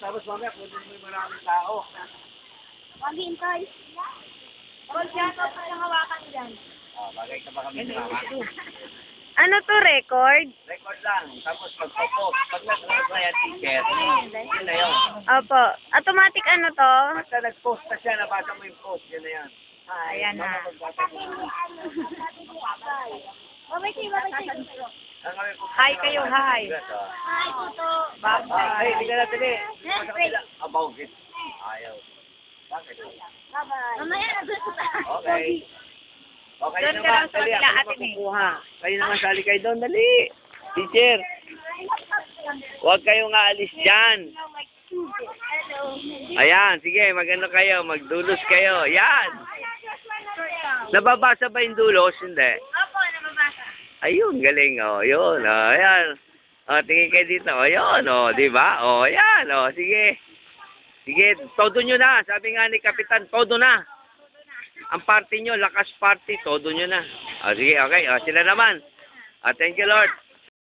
tapos mamaya kunin mo yung maraming tao. Maghintay. Huwag yan, huwag ka nang hawakan dyan. Oh, bagay ka ba kami sa Ano to, record? Record lang, tapos magpo-post. Pag nag-post na yan, teacher, yun na yun. Opo. Automatic ano to? Basta nag-post na siya, nabasa mo yung post, yun na yan. Ayan na. Babay kayo, babay kayo. Hi kayo, hi. Hi, Tuto. Ah, hey, hindi ka na dali. Yes, wait. About it. Ayaw. Bakit? Bye-bye. Mamaya na doon sa Okay. Okay Doon ka naman, lang sa Ate May. makukuha. Kayo naman sali kayo doon, dali. Teacher, huwag kayong aalis dyan. Ayan, sige, magano kayo, magdulos kayo. Yan. Nababasa ba yung dulos? Hindi. Ayun, galing, oh. Yun, oh. Ayan. Oh, tingin kayo dito. Oh, yun, oh. Di ba? Oh, ayan, oh. Sige. Sige, todo nyo na. Sabi nga ni Kapitan, todo na. Ang party nyo, lakas party, todo nyo na. Oh, sige, okay. Oh, sila naman. Oh, thank you, Lord.